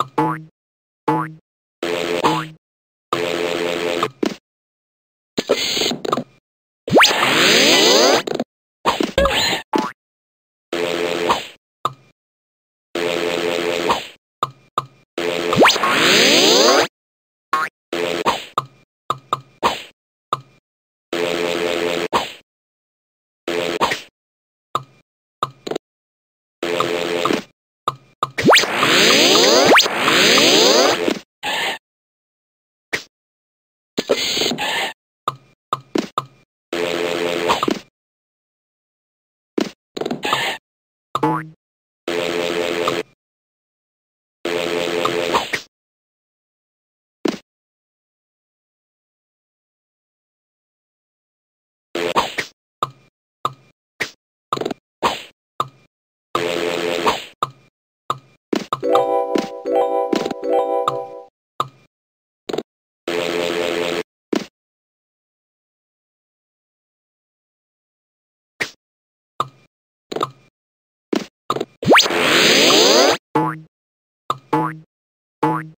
Boing, boing. Coin. Born.